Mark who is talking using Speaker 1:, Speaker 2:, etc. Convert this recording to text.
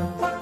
Speaker 1: you.